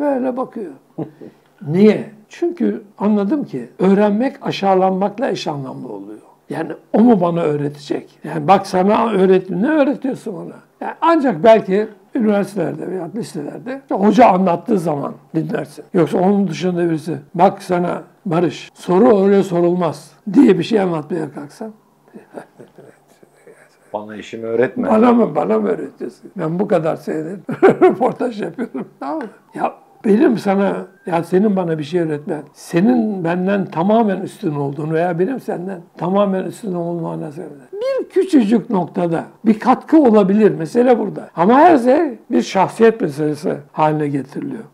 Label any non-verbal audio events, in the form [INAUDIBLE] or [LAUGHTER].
Böyle bakıyor. [LAUGHS] Niye? Çünkü anladım ki öğrenmek aşağılanmakla eş anlamlı oluyor. Yani o mu bana öğretecek? Yani bak sana öğretim ne öğretiyorsun ona? Yani ancak belki üniversitelerde veya liselerde hoca anlattığı zaman dinlersin. Yoksa onun dışında birisi bak sana Barış soru öyle sorulmaz diye bir şey anlatmaya kalksam [LAUGHS] Bana işimi öğretme. bana mı bana mı öğretiyorsun? Ben bu kadar senedir [LAUGHS] röportaj yapıyorum. Tamam mı? Ya benim sana ya senin bana bir şey öğretmen, senin benden tamamen üstün olduğunu veya benim senden tamamen üstün olmana sebep. Bir küçücük noktada bir katkı olabilir. Mesele burada. Ama her şey bir şahsiyet meselesi haline getiriliyor.